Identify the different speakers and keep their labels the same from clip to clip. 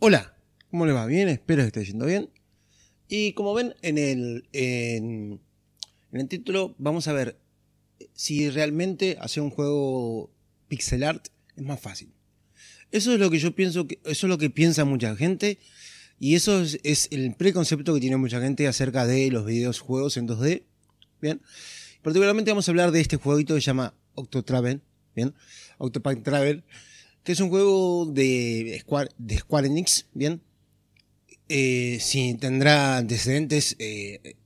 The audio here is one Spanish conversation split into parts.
Speaker 1: Hola, ¿cómo le va? ¿Bien? Espero que esté yendo bien. Y como ven en el, en, el título, vamos a ver si realmente hacer un juego pixel art es más fácil. Eso es lo que yo pienso, que, eso es lo que piensa mucha gente. Y eso es, el preconcepto que tiene mucha gente acerca de los videojuegos en 2D. Bien. Particularmente vamos a hablar de este jueguito que se llama Octotravel. Bien. Octopath Travel es un juego de Square, de Square Enix, ¿bien? Eh, si tendrá antecedentes eh,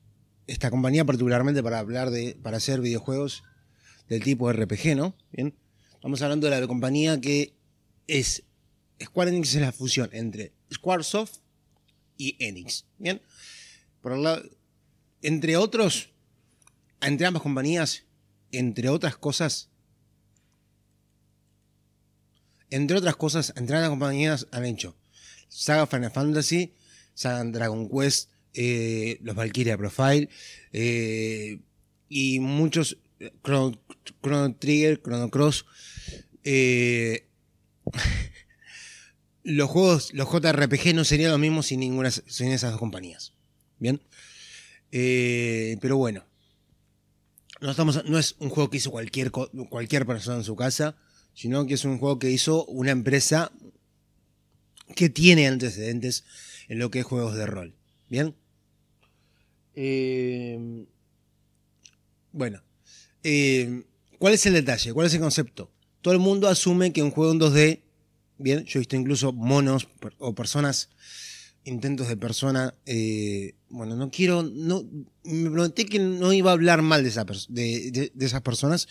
Speaker 1: esta compañía particularmente para hablar de, para hacer videojuegos del tipo RPG, ¿no? Bien, estamos hablando de la compañía que es, Square Enix es la fusión entre Squaresoft y Enix, ¿bien? Por lado, entre otros, entre ambas compañías, entre otras cosas, entre otras cosas, entre las compañías han hecho Saga Final Fantasy, Saga Dragon Quest, eh, los Valkyria Profile eh, y muchos Chrono, Trigger, Chrono Cross. Eh, los juegos, los JRPG no serían lo mismo sin ninguna sin esas dos compañías. Bien. pero bueno. No, estamos, no es un juego que hizo cualquier, cualquier persona en su casa sino que es un juego que hizo una empresa que tiene antecedentes en lo que es juegos de rol. ¿Bien? Eh, bueno, eh, ¿cuál es el detalle? ¿Cuál es el concepto? Todo el mundo asume que un juego en 2D, bien, yo he visto incluso monos o personas, intentos de persona, eh, bueno, no quiero, no, me pregunté que no iba a hablar mal de, esa, de esas personas,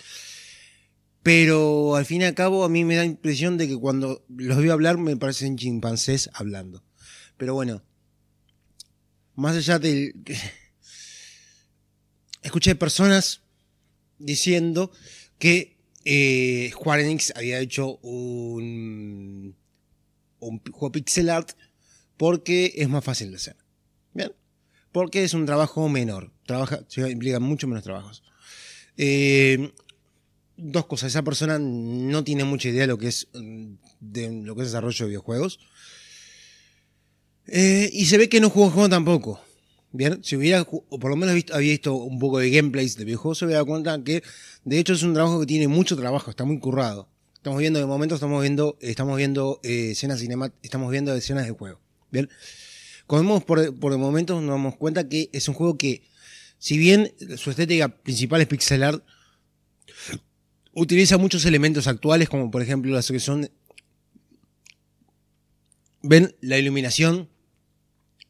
Speaker 1: pero al fin y al cabo a mí me da la impresión de que cuando los veo hablar me parecen chimpancés hablando. Pero bueno, más allá del... Escuché personas diciendo que eh, había hecho un, un juego pixel art porque es más fácil de hacer. ¿Bien? Porque es un trabajo menor. Trabaja, implica mucho menos trabajos. Eh, dos cosas. Esa persona no tiene mucha idea de lo que es, mm, de lo que es desarrollo de videojuegos. Eh, y se ve que no jugó el juego tampoco. Bien, si hubiera, o por lo menos visto, había visto un poco de gameplays de videojuegos, se hubiera dado cuenta que de hecho es un trabajo que tiene mucho trabajo, está muy currado. Estamos viendo, de momento estamos viendo, estamos viendo eh, escenas cinemáticas, estamos viendo escenas de juego. Bien, por, por el momento nos damos cuenta que es un juego que, si bien su estética principal es pixel art, utiliza muchos elementos actuales, como por ejemplo la son. Ven la iluminación.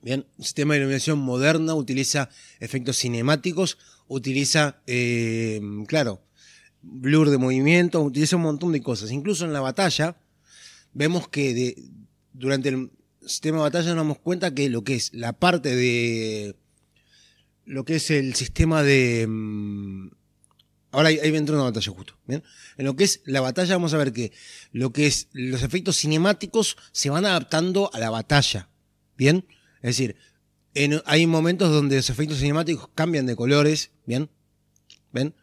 Speaker 1: Bien, sistema de iluminación moderna, utiliza efectos cinemáticos, utiliza, eh, claro, blur de movimiento, utiliza un montón de cosas. Incluso en la batalla, vemos que de, durante el sistema de batalla nos damos cuenta que lo que es la parte de lo que es el sistema de mm, Ahora ahí, ahí entró una batalla justo. ¿bien? En lo que es la batalla vamos a ver que lo que es los efectos cinemáticos se van adaptando a la batalla. ¿Bien? Es decir, hay momentos donde los efectos cinemáticos cambian de colores. ¿Bien? ¿Ven?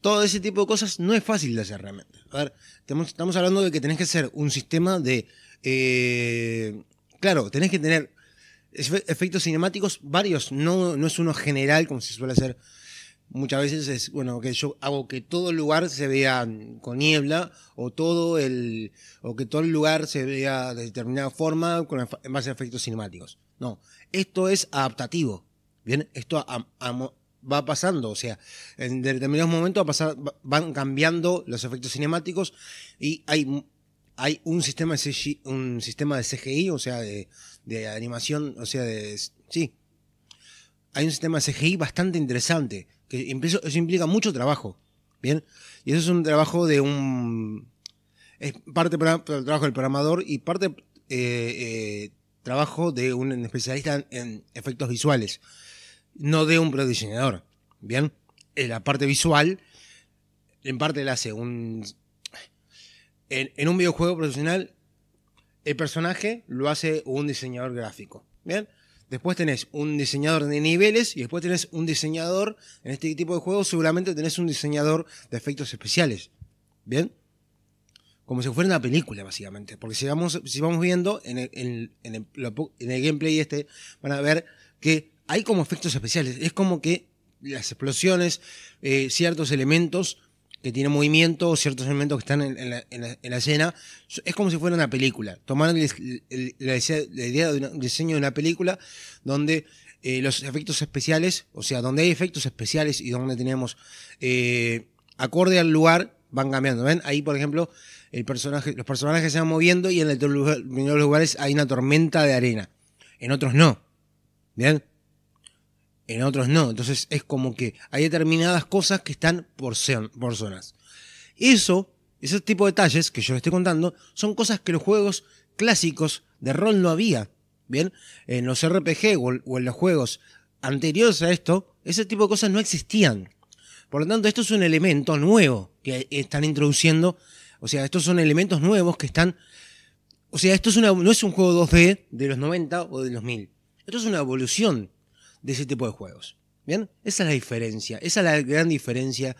Speaker 1: Todo ese tipo de cosas no es fácil de hacer realmente. A ver, estamos, hablando de que tenés que hacer un sistema de... Eh, claro, tenés que tener efectos cinemáticos varios, no, no es uno general como se suele hacer muchas veces es, bueno, que yo hago que todo el lugar se vea con niebla o todo el, o que todo el lugar se vea de determinada forma con, a efectos cinemáticos. No, esto es adaptativo. Bien, esto va pasando, o sea, en determinados momentos va pasar, van cambiando los efectos cinemáticos y hay, hay un sistema de CGI, un sistema de CGI, o sea, de, de animación, o sea, de, sí, hay un sistema de CGI bastante interesante eso implica mucho trabajo. Bien. Y eso es un trabajo de un. Es parte del trabajo del programador y parte eh, eh, trabajo de un especialista en, efectos visuales. No de un prodiseñador. Bien. En la parte visual, en parte la hace un. En, en un videojuego profesional, el personaje lo hace un diseñador gráfico. Bien. Después tenés un diseñador de niveles y después tenés un diseñador, en este tipo de juegos seguramente tenés un diseñador de efectos especiales. ¿Bien? como si fuera una película, básicamente. Porque si vamos, si vamos viendo en el, en, el, gameplay este, van a ver que hay como efectos especiales. Es como que las explosiones, eh, ciertos elementos que tienen movimiento, ciertos elementos que están en, la, en, escena, es como si fuera una película. Tomando la, idea de un diseño de una película donde eh, los efectos especiales, o sea, donde hay efectos especiales y donde tenemos eh, acorde al lugar, van cambiando. ¿Ven? Ahí, por ejemplo, el personaje, los personajes se van moviendo y en determinados lugares hay una tormenta de arena. En otros no. ¿Bien? En otros no. Entonces es como que hay determinadas cosas que están por, por zonas. Eso, ese tipo de detalles que yo les estoy contando, son cosas que los juegos clásicos de rol no había. Bien, en los RPG o, en los juegos anteriores a esto, ese tipo de cosas no existían. Por lo tanto, esto es un elemento nuevo que están introduciendo. O sea, estos son elementos nuevos que están. O sea, esto es una, no es un juego 2D de los 90 o de los 1000. Esto es una evolución de ese tipo de juegos. ¿Bien? Esa es la diferencia, esa es la gran diferencia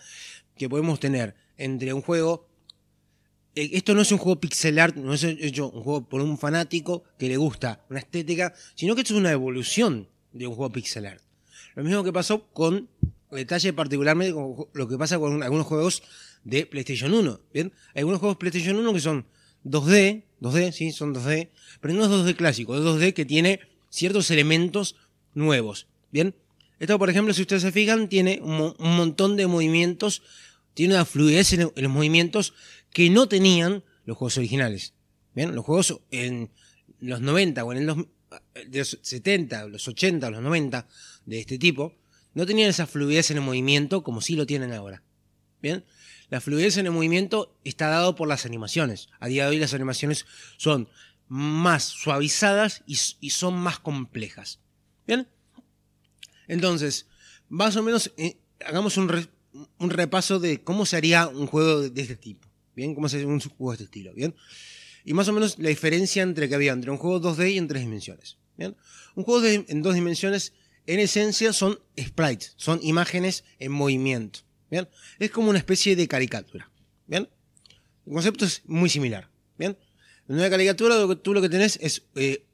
Speaker 1: que podemos tener entre un juego. Eh, esto no es un juego pixel art, no es hecho un juego por un fanático que le gusta una estética, sino que esto es una evolución de un juego pixel art. Lo mismo que pasó con detalle particularmente con lo que pasa con algunos juegos de PlayStation 1. ¿bien? Hay algunos juegos de PlayStation 1 que son 2D, 2D, sí, son 2D, pero no es 2D clásico, es 2D que tiene ciertos elementos nuevos. Bien, esto por ejemplo, si ustedes se fijan, tiene un, montón de movimientos, tiene una fluidez en, los movimientos que no tenían los juegos originales. Bien, los juegos en los 90 o en los, los 70, los 80, los 90 de este tipo, no tenían esa fluidez en el movimiento como sí lo tienen ahora. Bien, la fluidez en el movimiento está dado por las animaciones. A día de hoy las animaciones son más suavizadas y, y son más complejas. Bien, entonces, más o menos, eh, hagamos un, repaso de cómo se haría un juego de este tipo. ¿Bien? ¿Cómo se haría un juego de este estilo? ¿Bien? Y más o menos la diferencia entre que había entre un juego 2D y en tres dimensiones. ¿Bien? Un juego en dos dimensiones, en esencia, son sprites, son imágenes en movimiento. ¿Bien? Es como una especie de caricatura. ¿Bien? El concepto es muy similar. ¿Bien? En una caricatura tú lo que tenés es, eh,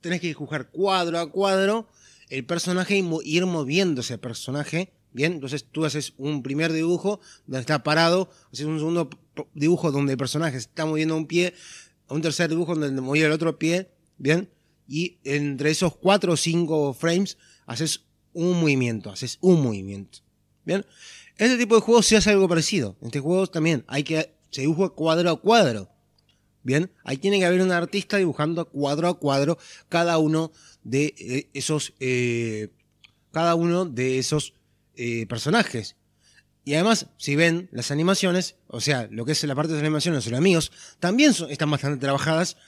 Speaker 1: que dibujar cuadro a cuadro el personaje ir moviendo ese personaje. Bien, entonces tú haces un primer dibujo donde está parado, haces un segundo dibujo donde el personaje está moviendo un pie, un tercer dibujo donde mueve el otro pie, bien, y entre esos cuatro o cinco frames haces un movimiento, haces un movimiento. Bien, este tipo de juegos se hace algo parecido. En este juego también hay que se dibuja cuadro a cuadro. Bien, ahí tiene que haber un artista dibujando cuadro a cuadro cada uno de eh, esos, eh, cada uno de esos eh, personajes. Y además, si ven las animaciones, o sea, lo que es la parte de las animaciones los amigos, también están bastante trabajadas.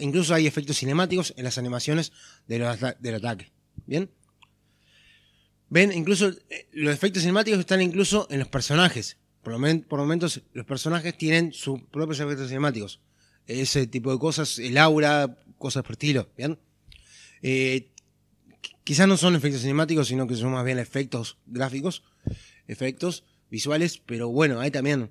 Speaker 1: incluso hay efectos cinemáticos en las animaciones de del ataque. ¿Bien? Ven, incluso los efectos cinemáticos están incluso en los personajes. Por, por momentos, los personajes tienen sus propios efectos cinemáticos. Ese tipo de cosas, el aura, cosas por estilo. ¿Bien? Eh, quizás no son efectos cinemáticos, sino que son más bien efectos gráficos, efectos visuales, pero bueno, hay también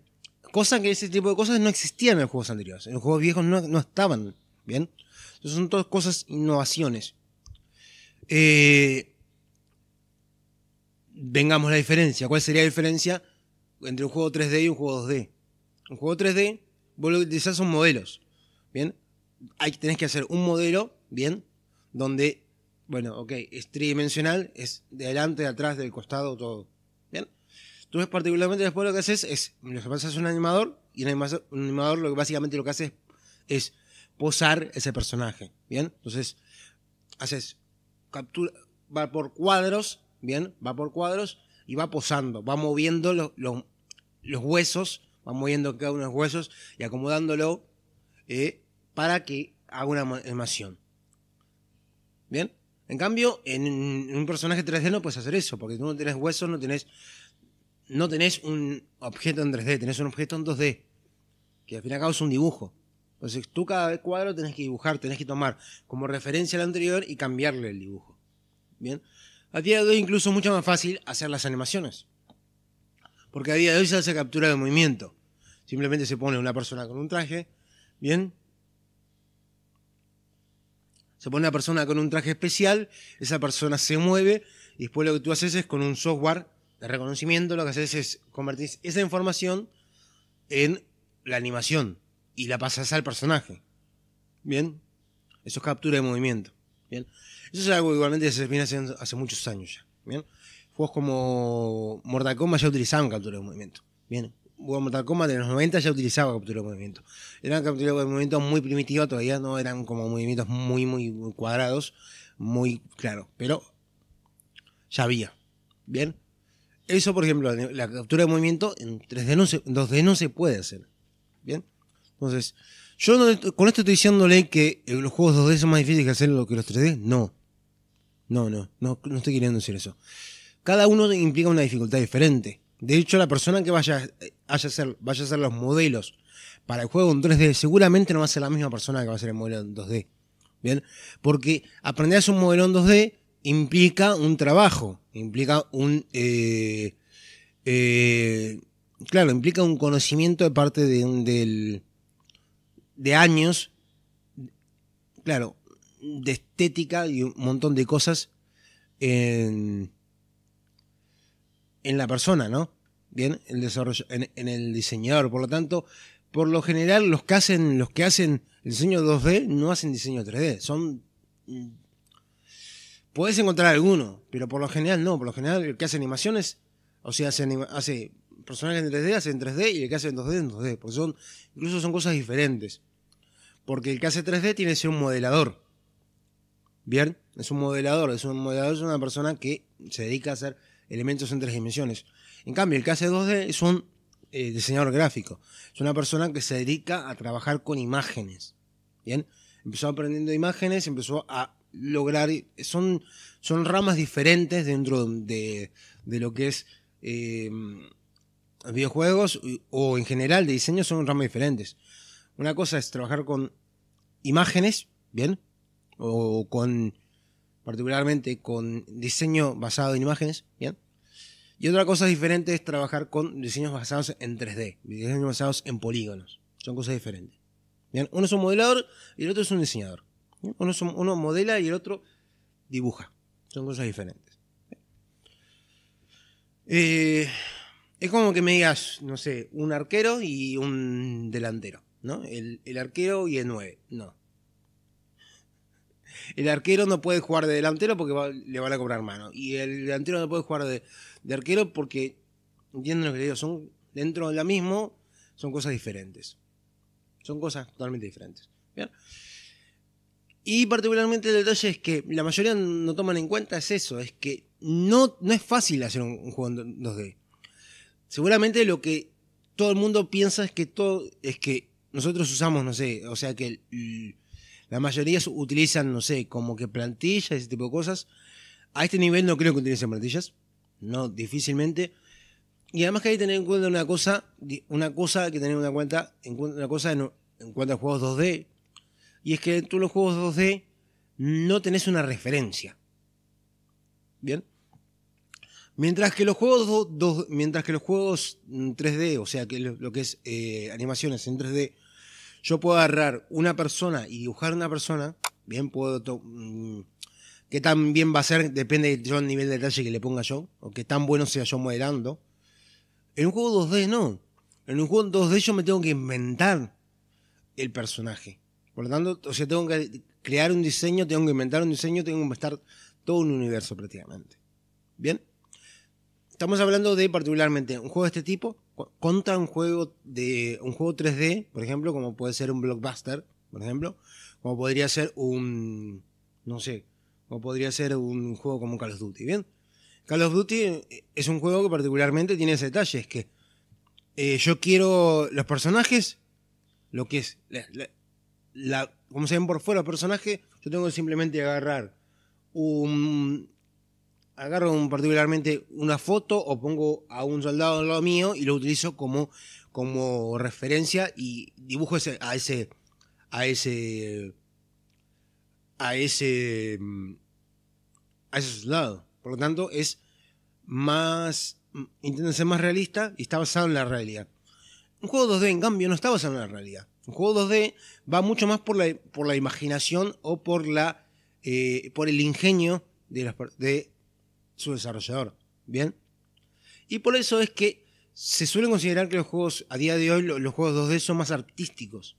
Speaker 1: cosas que ese tipo de cosas no existían en los juegos anteriores. En los juegos viejos no, estaban, ¿bien? Entonces son todas cosas, innovaciones. Eh, vengamos la diferencia. ¿Cuál sería la diferencia entre un juego 3D y un juego 2D? Un juego 3D, vos lo que son modelos, ¿bien? Hay, tenés que hacer un modelo, ¿bien? donde, bueno, ok, es tridimensional, es de adelante, de atrás, del costado, todo. ¿Bien? Entonces, particularmente después lo que haces es, lo que pasa es un animador, y un animador, lo que básicamente lo que hace es, posar ese personaje, ¿bien? Entonces, haces, captura, va por cuadros, ¿bien? Va por cuadros y va posando, va moviendo los huesos, va moviendo cada uno de los huesos y acomodándolo eh, para que haga una animación. ¿Bien? En cambio, en un personaje 3D no puedes hacer eso, porque tú no tenés huesos, no tenés, no tenés un objeto en 3D, tenés un objeto en 2D, que al fin y al cabo es un dibujo. Entonces tú cada cuadro tenés que dibujar, tenés que tomar como referencia al anterior y cambiarle el dibujo. Bien. A día de hoy incluso es mucho más fácil hacer las animaciones. Porque a día de hoy se hace captura de movimiento. Simplemente se pone una persona con un traje, ¿bien? Se pone una persona con un traje especial, esa persona se mueve y después lo que tú haces es con un software de reconocimiento, lo que haces es convertir esa información en la animación y la pasas al personaje. ¿Bien? Eso es captura de movimiento. ¿Bien? Eso es algo que igualmente se viene haciendo hace muchos años ya. ¿Bien? Juegos como Mortal Kombat ya utilizaban captura de movimiento. ¿Bien? Kombat de los 90 ya utilizaba captura de movimiento. Eran captura de movimiento muy primitiva, todavía no eran como movimientos muy, muy, cuadrados, muy claro. Pero ya había. ¿Bien? Eso, por ejemplo, la captura de movimiento en 3D no se, 2D no se puede hacer. ¿Bien? Entonces, yo con esto estoy diciéndole que los juegos 2D son más difíciles que hacerlo que los 3D. No. No, no, no, no estoy queriendo decir eso. Cada uno implica una dificultad diferente. De hecho, la persona que vaya, a hacer, vaya a hacer los modelos para el juego en 3D seguramente no va a ser la misma persona que va a hacer el modelo en 2D. ¿Bien? Porque aprender a hacer un modelo en 2D implica un trabajo, implica un... Eh, eh, claro, implica un conocimiento de parte de, del, de años, claro, de estética y un montón de cosas en, en la persona, ¿no? Bien, el desarrollo, en, el diseñador. Por lo tanto, por lo general, los que hacen, los que hacen el diseño 2D no hacen diseño 3D. Son Puedes encontrar alguno, pero por lo general no. Por lo general el que hace animaciones, o sea, hace, hace personajes en 3D, hace en 3D y el que hace en 2D en 2D. Porque son, incluso son cosas diferentes. Porque el que hace 3D tiene que ser un modelador. Bien, es un modelador. Es un modelador, es una persona que se dedica a hacer elementos en tres dimensiones. En cambio, el que hace 2D es un eh, diseñador gráfico. Es una persona que se dedica a trabajar con imágenes. Bien, empezó aprendiendo imágenes, empezó a lograr, son, son ramas diferentes dentro de, lo que es eh, videojuegos o en general de diseño son ramas diferentes. Una cosa es trabajar con imágenes, ¿bien? O con, particularmente con diseño basado en imágenes, ¿bien? Y otra cosa diferente es trabajar con diseños basados en 3D, diseños basados en polígonos. Son cosas diferentes. Uno es un modelador y el otro es un diseñador. Uno, modela y el otro dibuja. Son cosas diferentes. Eh, es como que me digas, no sé, un arquero y un delantero, ¿no? El, arquero y el 9, no. El arquero no puede jugar de delantero porque le van a cobrar mano. Y el delantero no puede jugar de, arquero porque, entienden lo que digo, son dentro de la misma, son cosas diferentes. Son cosas totalmente diferentes. ¿Bien? Y particularmente el detalle es que la mayoría no toman en cuenta es eso, es que no, no es fácil hacer un, juego en 2D. Seguramente lo que todo el mundo piensa es que todo es que nosotros usamos, no sé, o sea que la mayoría utilizan, no sé, como que plantillas, ese tipo de cosas. A este nivel no creo que utilicen plantillas, no, difícilmente. Y además que hay que tener en cuenta una cosa, una cosa que tener en cuenta, una cosa en, cuanto a juegos 2D, y es que tú los juegos 2D no tenés una referencia. ¿Bien? Mientras que los juegos, mientras que los juegos 3D, o sea, que lo, que es eh, animaciones en 3D, yo puedo agarrar una persona y dibujar una persona, bien, puedo... Mm, qué tan bien va a ser depende del nivel de detalle que le ponga yo, o qué tan bueno sea yo modelando. En un juego 2D no. En un juego 2D yo me tengo que inventar el personaje. Por lo tanto, o sea, tengo que crear un diseño, tengo que inventar un diseño, tengo que inventar todo un universo prácticamente. ¿Bien? Estamos hablando de particularmente un juego de este tipo contra un juego de un juego 3D, por ejemplo, como puede ser un blockbuster, por ejemplo, como podría ser un no sé, como podría ser un juego como Call of Duty, ¿bien? Call of Duty es un juego que particularmente tiene ese detalle, es que eh, yo quiero los personajes, lo que es la, como se ven por fuera los personajes, yo tengo que simplemente agarrar un. Agarro particularmente una foto o pongo a un soldado al lado mío y lo utilizo como, como referencia y dibujo ese, a ese. a ese. a ese. a ese soldado. Por lo tanto, es más. intenta ser más realista y está basado en la realidad. Un juego 2D, en cambio, no está basado en la realidad. Un juego 2D va mucho más por la, por la imaginación o por, la, eh, por el ingenio de, de su desarrollador. ¿Bien? Y por eso es que se suele considerar que los juegos, a día de hoy, los juegos 2D son más artísticos.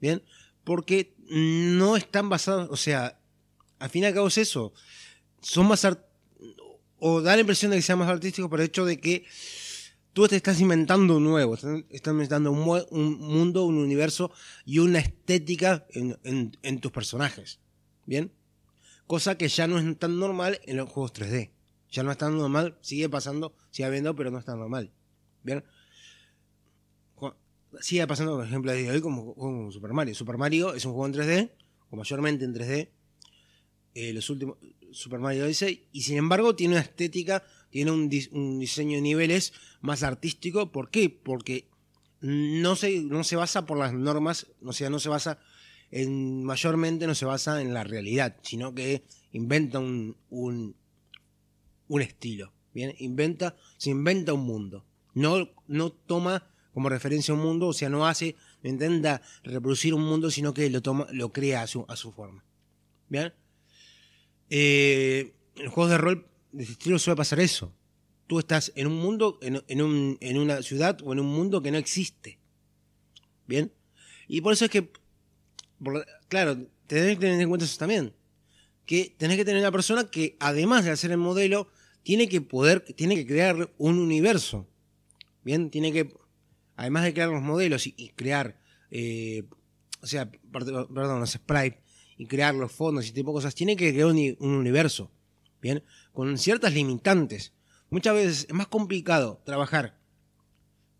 Speaker 1: ¿Bien? Porque no están basados, o sea, al fin y al cabo es eso. Son más o da la impresión de que sean más artísticos por el hecho de que tú te estás inventando un nuevo, estás inventando un, mundo, un universo y una estética en, tus personajes. ¿Bien? Cosa que ya no es tan normal en los juegos 3D. Ya no es tan normal, sigue pasando, sigue habiendo, pero no es tan normal. ¿Bien? Sigue pasando, por ejemplo, hoy como, Super Mario. Super Mario es un juego en 3D, o mayormente en 3D. Eh, los últimos, Super Mario Odyssey, y sin embargo tiene una estética, tiene un, diseño de niveles más artístico. ¿Por qué? Porque no se, no se basa por las normas, o sea, no se basa en, mayormente no se basa en la realidad, sino que inventa un, un, estilo, ¿bien? Inventa, se inventa un mundo. No, no toma como referencia un mundo, o sea, no hace, intenta reproducir un mundo, sino que lo toma, lo crea a su, a su forma. ¿Bien? Eh, en juegos de rol de este estilo suele pasar eso. Tú estás en un mundo, en, un, en una ciudad o en un mundo que no existe. ¿Bien? Y por eso es que, claro, tenés que tener en cuenta eso también. Que tenés que tener una persona que, además de hacer el modelo, tiene que poder, tiene que crear un universo. Bien, tiene que, además de crear los modelos y, crear, eh, o sea, perdón, los sprites, y crear los fondos y tipo de cosas, tiene que crear un, universo, ¿bien? Con ciertas limitantes. Muchas veces es más complicado trabajar.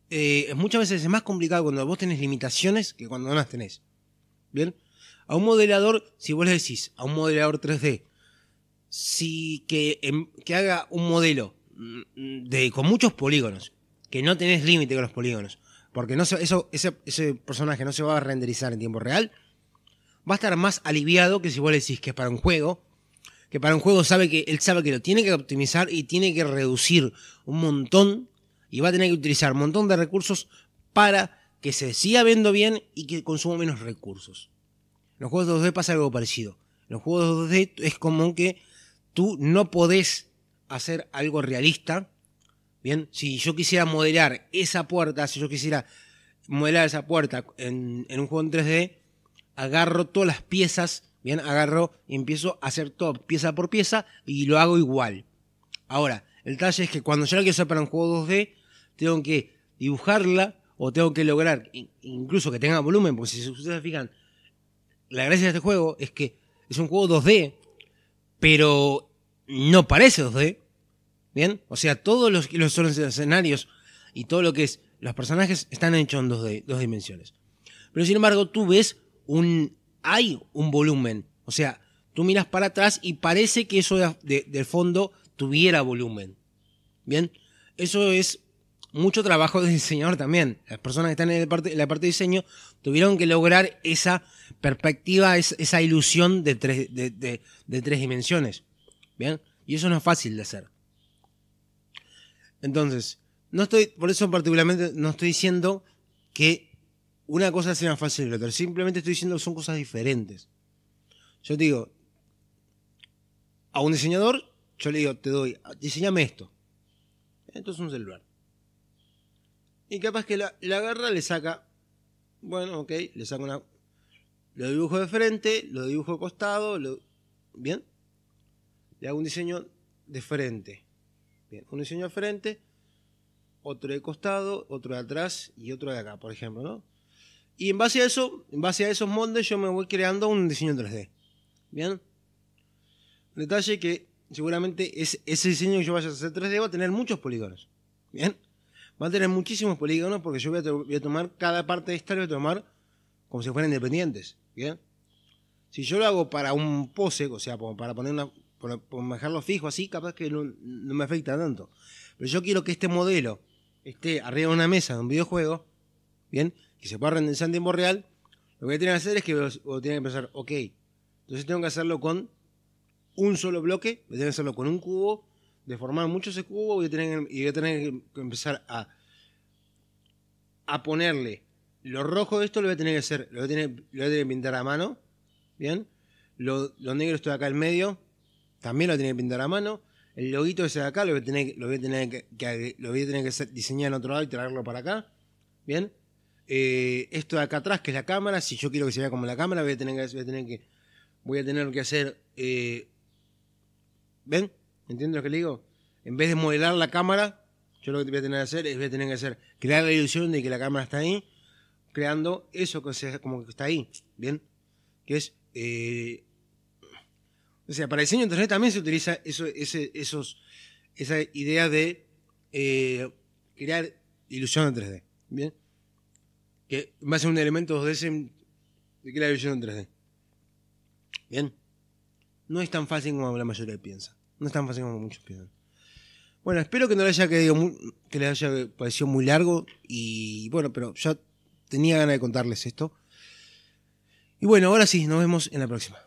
Speaker 1: Eh, muchas veces es más complicado cuando vos tenés limitaciones que cuando no las tenés. ¿Bien? A un modelador, si vos le decís a un modelador 3D, si que, em, que haga un modelo mm, de, con muchos polígonos, que no tenés límite con los polígonos, porque no eso, ese, ese personaje no se va a renderizar en tiempo real, va a estar más aliviado que si vos le decís que es para un juego, que para un juego sabe que él sabe que lo tiene que optimizar y tiene que reducir un montón y va a tener que utilizar un montón de recursos para que se siga viendo bien y que consuma menos recursos. En los juegos 2D pasa algo parecido. En los juegos 2D es como que tú no podés hacer algo realista. Bien, si yo quisiera modelar esa puerta, si yo quisiera modelar esa puerta en, en un juego en 3D, agarro todas las piezas, bien, agarro y empiezo a hacer todo pieza por pieza y lo hago igual. Ahora, el detalle es que cuando yo la quiero hacer para un juego 2D, tengo que dibujarla o tengo que lograr incluso que tenga volumen, porque si ustedes se fijan, la gracia de este juego es que es un juego 2D, pero no parece 2D. ¿Bien? O sea, todos los, los, escenarios y todo lo que es los personajes están hechos en dos, dos dimensiones. Pero sin embargo, tú ves un, hay un volumen. O sea, tú miras para atrás y parece que eso de, fondo tuviera volumen. Bien, eso es mucho trabajo de diseñador también. Las personas que están en la parte, de diseño tuvieron que lograr esa perspectiva, esa ilusión de tres, de, tres dimensiones. Bien, y eso no es fácil de hacer. Entonces, no estoy, por eso particularmente no estoy diciendo que una cosa sea más fácil que la otra. Simplemente estoy diciendo que son cosas diferentes. Yo digo, a un diseñador, yo le digo, te doy, diseñame esto. Esto es un celular. Y capaz que la, agarra, le saca, bueno, ok, le saca una, lo dibujo de frente, lo dibujo de costado, lo, bien. Le hago un diseño de frente. Bien, un diseño de frente, otro de costado, otro de atrás y otro de acá, por ejemplo, ¿no? Y en base a eso, en base a esos moldes, yo me voy creando un diseño 3D. ¿Bien? Detalle que seguramente es, ese diseño que yo vaya a hacer 3D va a tener muchos polígonos. ¿Bien? Va a tener muchísimos polígonos porque yo voy a, tomar cada parte de esta, voy a tomar como si fueran independientes. ¿Bien? Si yo lo hago para un pose, o sea, para poner una, para, fijo así, capaz que no, no me afecta tanto. Pero yo quiero que este modelo esté arriba de una mesa de un videojuego, ¿bien? que se pueda renderizar en tiempo real, lo que tener que hacer es que tener que pensar, ok, entonces tengo que hacerlo con un solo bloque, voy a hacerlo con un cubo, deformar mucho ese cubo, voy a tener, y voy a tener que empezar a, a ponerle lo rojo de esto, lo voy a tener que hacer, lo voy a tener, lo voy a tener que pintar a mano. Bien. Lo, lo negro esto de acá en medio, también lo voy a tener que pintar a mano. El loguito ese de acá lo voy a tener, lo voy a tener que, lo voy a tener que diseñar en otro lado y traerlo para acá. Bien. Eh, esto de acá atrás, que es la cámara, si yo quiero que se vea como la cámara, voy a tener que, voy a tener que, voy a tener que hacer. eh, ¿Ven? ¿Entienden lo que le digo? En vez de modelar la cámara, yo lo que voy a tener que hacer es voy a tener que hacer, crear la ilusión de que la cámara está ahí, creando eso que sea como que está ahí. ¿Bien? Que es. eh, o sea, para diseño 3D también se utiliza esos, esa idea de eh, crear ilusión en 3D. ¿Bien? Que va a ser un elemento 2D en- de crear ilusión en 3D. ¿Bien? No es tan fácil como la mayoría piensa. No es tan fácil como muchos. Bueno, espero que no les haya, quedado que les haya parecido muy largo. Y bueno, pero ya tenía ganas de contarles esto. Y bueno, ahora sí, nos vemos en la próxima.